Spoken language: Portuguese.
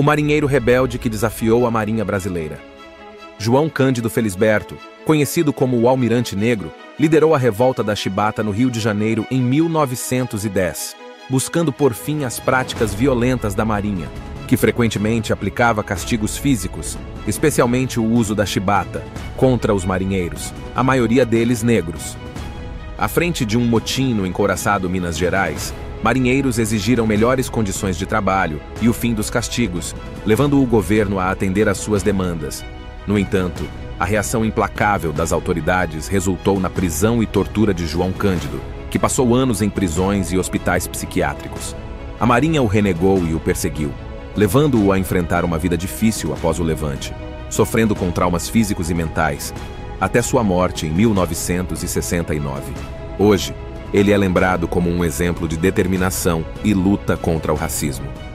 o marinheiro rebelde que desafiou a Marinha Brasileira. João Cândido Felisberto, conhecido como o Almirante Negro, liderou a revolta da Chibata no Rio de Janeiro em 1910, buscando por fim as práticas violentas da Marinha, que frequentemente aplicava castigos físicos, especialmente o uso da chibata, contra os marinheiros, a maioria deles negros. À frente de um motim no encouraçado Minas Gerais, marinheiros exigiram melhores condições de trabalho e o fim dos castigos, levando o governo a atender às suas demandas. No entanto, a reação implacável das autoridades resultou na prisão e tortura de João Cândido, que passou anos em prisões e hospitais psiquiátricos. A Marinha o renegou e o perseguiu levando-o a enfrentar uma vida difícil após o levante, sofrendo com traumas físicos e mentais, até sua morte em 1969. Hoje, ele é lembrado como um exemplo de determinação e luta contra o racismo.